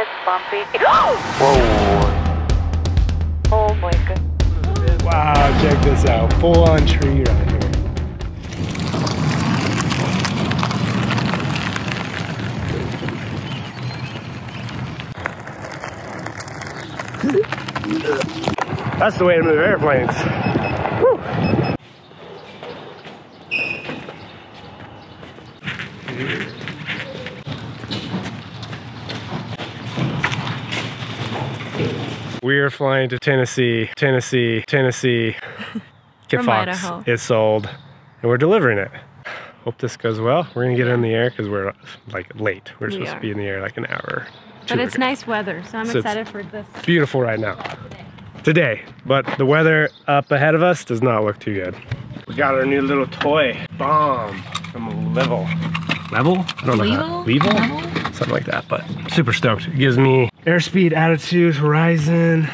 It's bumpy. Whoa. Oh my goodness. Wow, check this out. Full on tree right here. That's the way to move airplanes. We are flying to Tennessee, Tennessee, Tennessee. Kit From Fox Idaho. is sold, and we're delivering it. Hope this goes well. We're gonna get in the air because we're like late. We're We supposed are. to be in the air like an hour. But two it's ago. nice weather, so I'm So it's- excited for this. beautiful right now. Today, but the weather up ahead of us does not look too good. We got our new little toy BOM from Levil. Level? I don't know. Level? Level? Something like that, but super stoked. It gives me airspeed, attitude, horizon,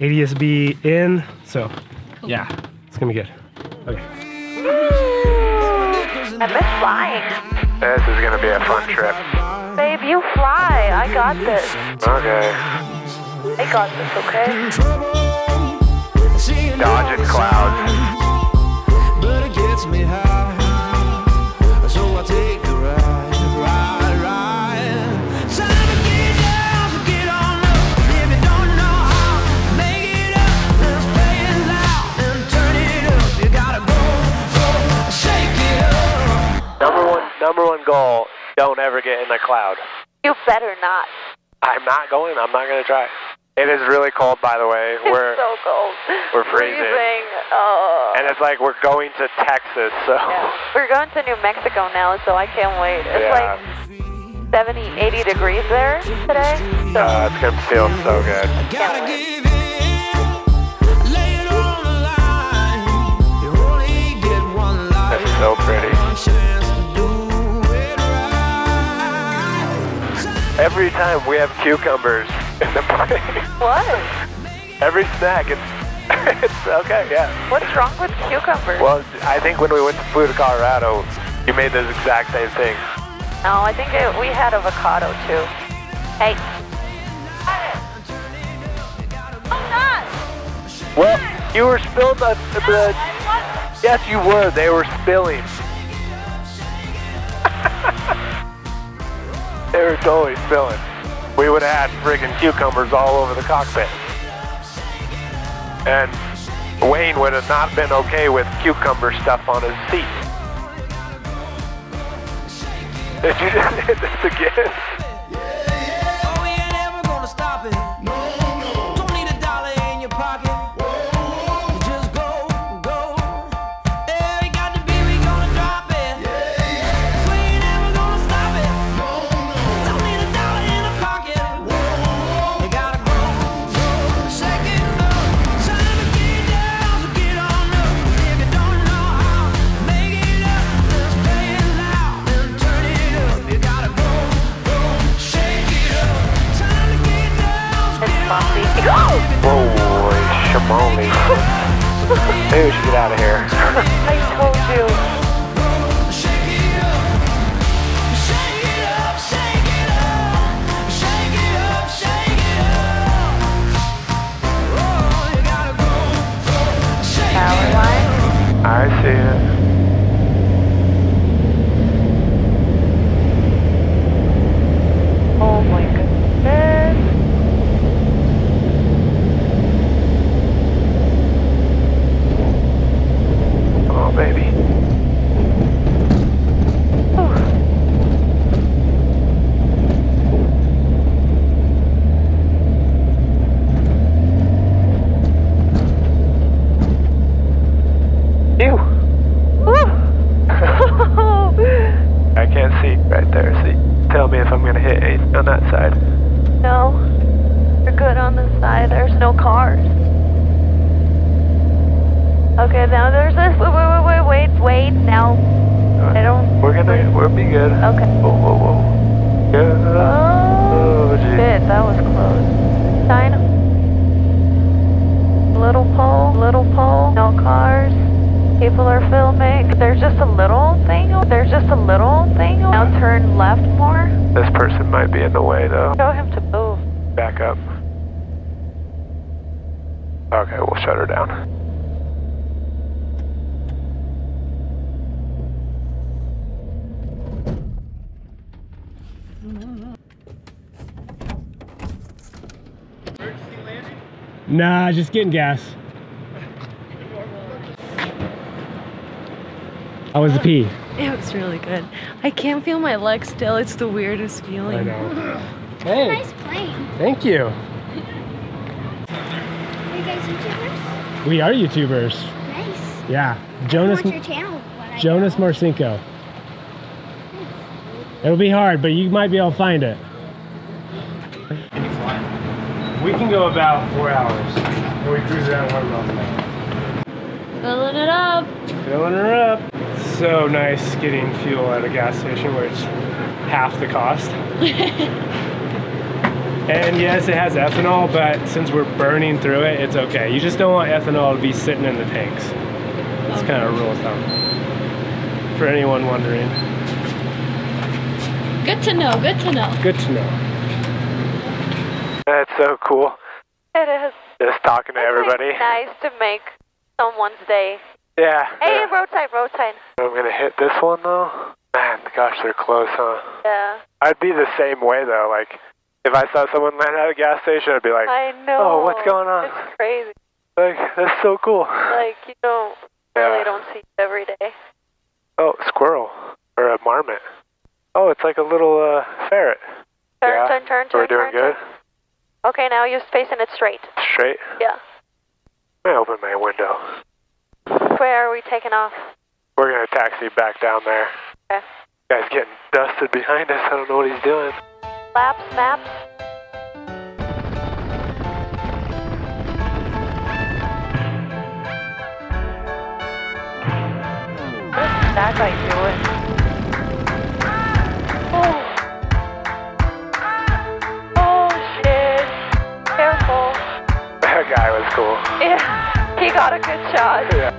ADSB in. So, yeah, it's gonna be good. Okay. I miss flying. This is gonna be a fun trip. Babe, you fly. I got this. Okay. I got this, okay? Dodging clouds. Number one, goal: don't ever get in the cloud. You better not. I'm not going. I'm not gonna try. It is really cold, by the way. We're it's so cold. we're freezing. Oh. and it's like we're going to Texas, so yeah. We're going to New Mexico now, so I can't wait. It's Yeah. like 70, 80 degrees there today. So uh, it's gonna feel so good. Every time we have cucumbers in the party. what? every snack, it's it's okay. Yeah. What's wrong with cucumbers? Well, I think when we went to flew to Colorado, you made this exact same thing. No, I think it, we had avocado too. Hey. Well, you were spilling the, the yes, you were. They were spilling. They were totally spilling. We would have had friggin' cucumbers all over the cockpit. And Wayne would have not been okay with cucumber stuff on his seat. Did you just hit this again? No cars. Okay, now there's this. Wait, wait, wait, wait, wait. Now. I don't. We're gonna, we'll be good. Okay. Whoa, whoa, whoa. Good. Oh, Oh, shit, that was close. Sign. Little pole, little pole, no cars. People are filming. There's just a little thing. There's just a little thing. Now turn left more. This person might be in the way though. Show him to move. back up. Okay, we'll shut her down. Nah, just getting gas. How was the pee? It was really good. I can't feel my legs still. It's the weirdest feeling. I know. Hey, Nice plane. thank you. You guys YouTubers? We are YouTubers. Nice. Yeah, Jonas watch your channel. when Jonas go. Marcinko. It'll be hard, but you might be able to find it. We can go about four hours. And we cruise around Hard Rock tonight. Filling it up. Filling her up. So nice getting fuel at a gas station where it's half the cost. and yes, it has ethanol, but since we're burning through it, it's okay. You just don't want ethanol to be sitting in the tanks. That's kind of a rule of thumb. For anyone wondering. Good to know. Good to know. Good to know. That's so cool. It is. Just talking to It's, like, everybody. nice to make someone's day. Yeah. Hey, yeah. road type, road type. I'm gonna hit this one though. Man, gosh, they're close, huh? Yeah. I'd be the same way though. Like, if I saw someone land at a gas station, I'd be like, I know. Oh, what's going on? It's crazy. like that's so cool. Like, you don't, Yeah. really don't see every day. Oh, squirrel or a marmot. Oh, it's like a little uh, ferret. Turn, Yeah. turn, turn, turn, We're doing turn, good. turn. Okay, now you're facing it straight. Straight. Yeah. Me open my window. Where are we taking off? We're gonna taxi back down there. Okay. Guy's getting dusted behind us. I don't know what he's doing. Laps, maps. That guy doing? Oh. Oh shit. Careful. That guy was cool. Yeah, he got a good shot. Yeah.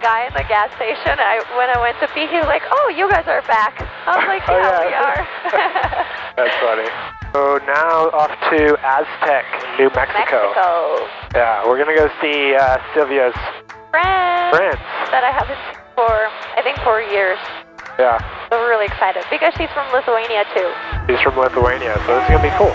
Guy in the gas station, I when I went to pee, he was like, "Oh, you guys are back." I was like, Oh, "Yeah, yeah. we are." That's funny. So now off to Aztec, New Mexico. Mexico. Yeah, we're gonna go see uh, Silvija's Friends friends. that I haven't seen for I think four years. Yeah, So we're really excited because she's from Lithuania too. She's from Lithuania, so this is gonna be cool.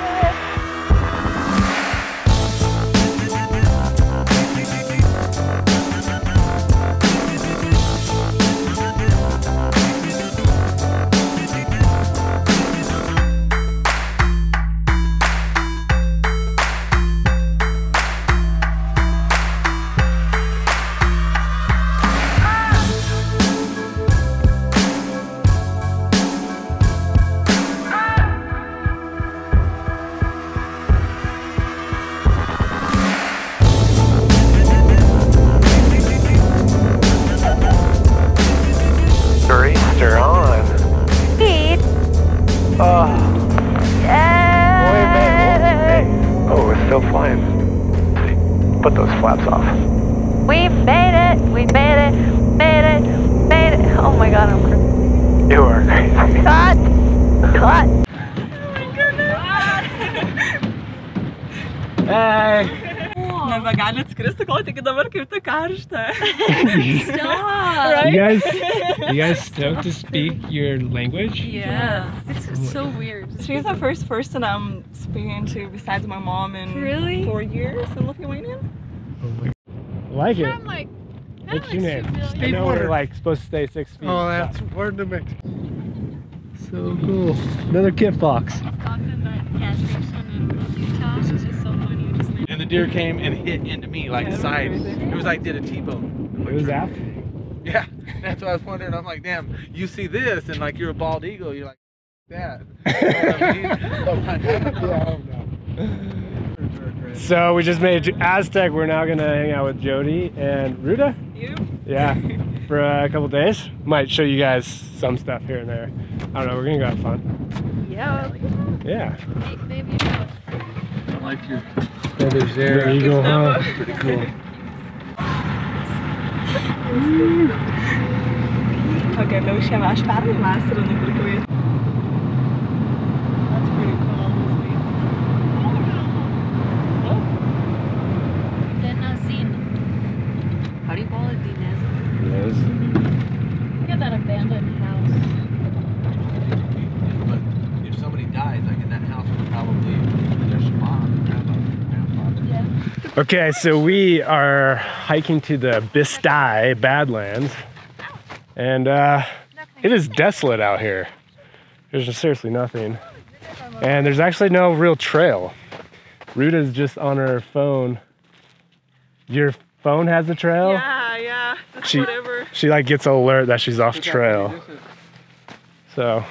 Hey. Nebegalit skristi, kol tik dabar kaip tai karšta. Stop. You guys, you guys stoked to speak your language? Yeah. It's so weird. She's the first person I'm speaking to besides my mom in Really? four years in Lithuania. Oh like it. I'm like, that What's your name? familiar. I know we're like supposed to stay six feet. Oh, that's word to mix. so cool. Another Kitfox. And the deer came and hit into me like Yeah, side. It was like did a T-bone. It was after. Yeah, that's what I was wondering. I'm like, damn, you see this and like you're a bald eagle, you're like that. So we just made it to Aztec. We're now gonna hang out with Jody and Ruta. You? Yeah, for a couple days. Might show you guys some stuff here and there. I don't know. We're gonna go have fun. Yeah. Yeah. Maybe. I like your Feathers there. You go, huh? pretty cool. Pagaliau šiame aš pernai vasarą nupirkau jį. That's pretty cool, all those leaves. dies, like in that house was probably their mom, grandma, grandfather. Okay, so we are hiking to the Bisti Badlands, and uh, it is desolate out here. There's just seriously nothing, and there's actually no real trail. Ruta's just on her phone. Your phone has a trail. Yeah, yeah. Just She- whatever. She like gets an alert that she's off trail. So,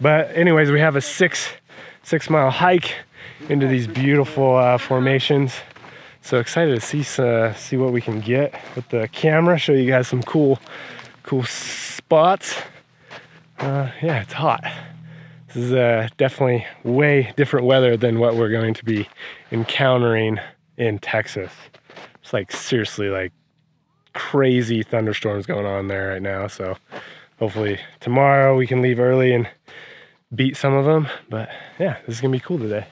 but anyways, we have a six six mile hike into these beautiful uh, formations. So excited to see uh, see what we can get with the camera. Show you guys some cool cool spots. Uh, yeah, it's hot. This is uh, definitely way different weather than what we're going to be encountering in Texas. It's like seriously like crazy thunderstorms going on there right now. So hopefully tomorrow we can leave early and beat some of them. But yeah, this is gonna be cool today.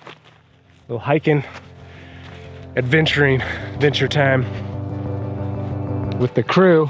little hiking, adventuring, adventure time with the crew.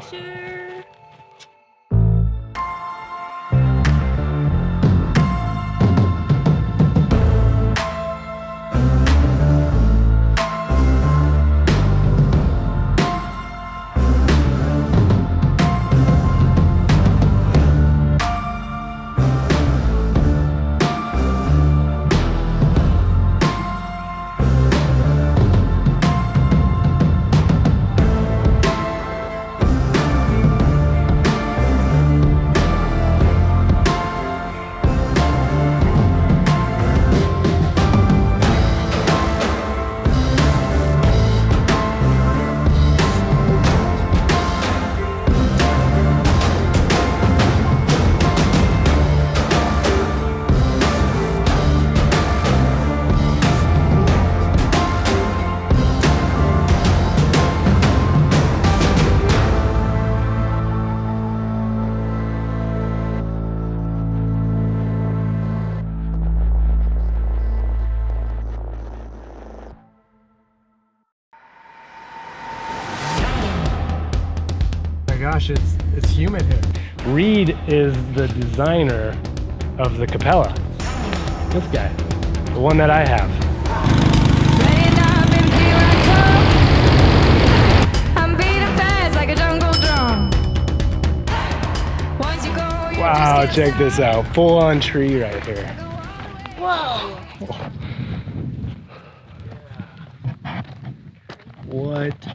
Gosh, it's it's humid here. Reed is the designer of the Capella. This guy, the one that I have. Wow, check this out. Full on tree right here. Whoa. What?